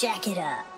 Jack it up.